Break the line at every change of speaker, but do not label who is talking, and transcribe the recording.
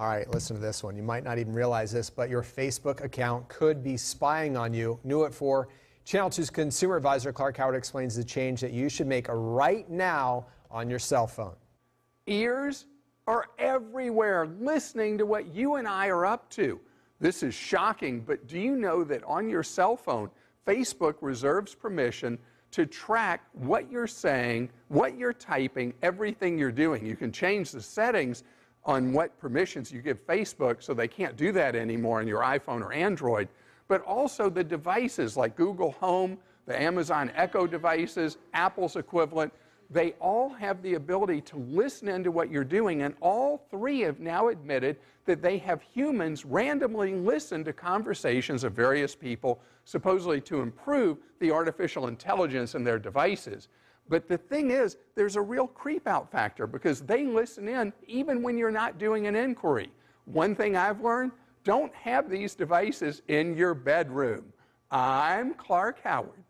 All right, listen to this one. You might not even realize this, but your Facebook account could be spying on you. New at 4. Channel 2's consumer advisor Clark Howard explains the change that you should make right now on your cell phone.
Ears are everywhere listening to what you and I are up to. This is shocking, but do you know that on your cell phone, Facebook reserves permission to track what you're saying, what you're typing, everything you're doing? You can change the settings on what permissions you give Facebook, so they can't do that anymore on your iPhone or Android, but also the devices like Google Home, the Amazon Echo devices, Apple's equivalent. They all have the ability to listen into what you're doing, and all three have now admitted that they have humans randomly listen to conversations of various people, supposedly to improve the artificial intelligence in their devices. But the thing is, there's a real creep out factor because they listen in even when you're not doing an inquiry. One thing I've learned don't have these devices in your bedroom. I'm Clark Howard.